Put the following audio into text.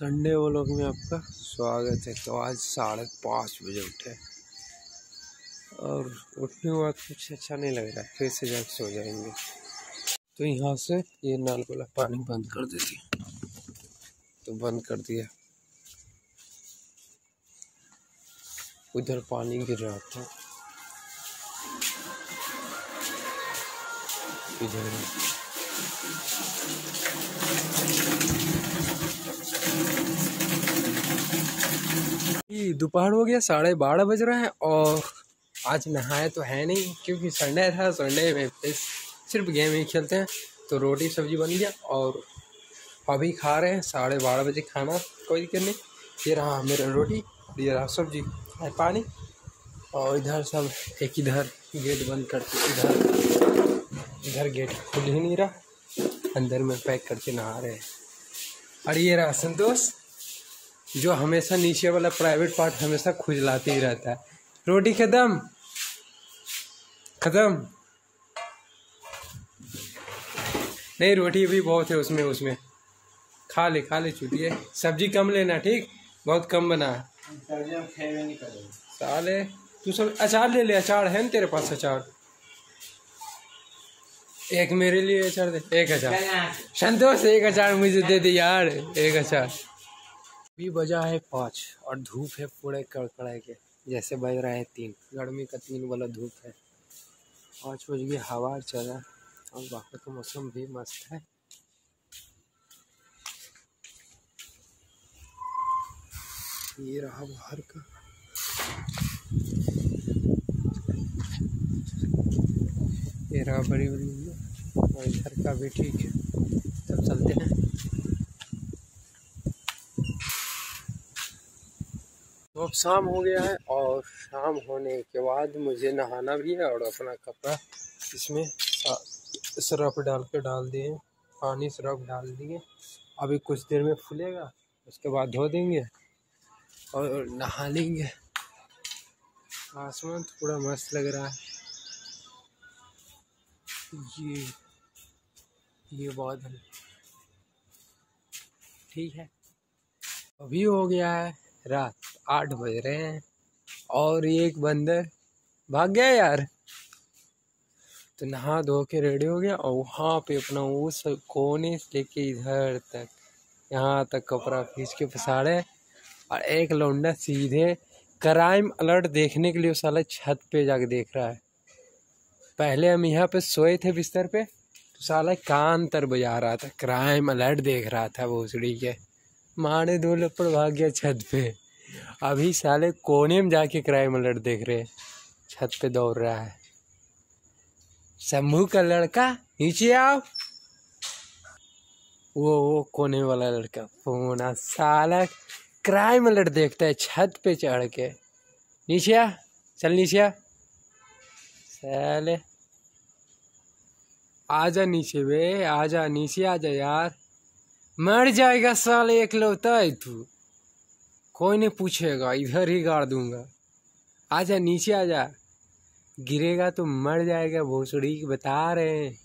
Sunday वो लोग में आपका स्वागत है। तो आज साढ़े पाँच बजे उठे। और उठने के बाद कुछ अच्छा नहीं लग रहा। है फिर से जाके सो जाएँगे। तो यहाँ से ये नल वाला पानी बंद कर देती तो बंद कर दिया। उधर पानी गिर रहा था। इधर दोपहर हो गया, साढ़े बारह बज रहे हैं और आज नहाए तो है नहीं क्योंकि संडे था, संडे में सिर्फ़ गेम ही खेलते हैं तो रोटी सब्ज़ी बन गया और अभी खा रहे हैं, साढ़े बारह बजे खाना, कोई दिक्कत नहीं। ये रहा मेरा रोटी, ये रहा सब्ज़ी है पानी और इधर सब एक इधर गेट बंद करके, इधर इधर गेट खुल ही नहीं रहा, अंदर में पैक करके नहा रहे हैं। और ये रहा संतोष जो हमेशा नीचे वाला प्राइवेट पार्ट हमेशा खुजलाते ही रहता है। रोटी खत्म। खत्म। नहीं रोटी भी बहुत है उसमें उसमें। खा ले खा ले चुटिए। सब्ज़ी कम लेना ठीक? बहुत कम बना। है साले तू सब अचार ले ले अचार है ना तेरे पास अचार? एक मेरे लिए अचार दे एक अचार। संतोष एक अचार मुझे दे दे यार एक अचार। अभी बजा है पाँच और धूप है पूरे कड़कड़ाए के। जैसे बज रहा है तीन। गर्मी का तीन वाला धूप है। पाँच बज गए हवा चल। और बाकी का मौसम भी मस्त है। ये रहा बाहर का। ये रहा बड़ी बड़ी और इधर का भी ठीक है। तब चलते तो अब शाम हो गया है और शाम होने के बाद मुझे नहाना भी है और अपना कपड़ा इसमें सरफ डाल के डाल दिए, पानी सरफ डाल दिए। अभी कुछ देर में फूलेगा, उसके बाद धो देंगे और नहा लेंगे। आसमान पूरा मस्त लग रहा है। ये ये बादल। ठीक है। अभी हो गया है। रात आठ बज रहे हैं और ये एक बंदर भाग गया यार। तो नहा धो के रेडी हो गया और वहाँ पे अपना उस कोने से लेके इधर तक, यहाँ तक कपड़ा खींच के पसाड़े और एक लौंडा सीधे क्राइम अलर्ट देखने के लिए उस साला छत पे जाके देख रहा है। पहले हम यहाँ पे सोए थे बिस्तर पे तो साला कान तर बजा रहा था क्राइम अलर्ट देख रहा था भोसड़ी के। मारे दो लपड़ भाग गया छत पे। अभी साले कोने में जाके क्राइम अलर्ट देख रहे छत पे दौड़ रहा है। शंभू का लड़का, नीचे आओ। वो वो कोने वाला लड़का फोना साला क्राइम अलर्ट देखता है छत पे चढ़ के। नीचे आ, चल नीचे आ। साले, आजा नीचे बे, आजा नीचे, आजा यार। मर जाएगा साले एक लौता है तू। कोई नहीं पूछेगा, इधर ही गाड़ दूँगा। आजा, नीचे आजा। गिरेगा तो मर जाएगा, भोसड़ी बता रहे हैं।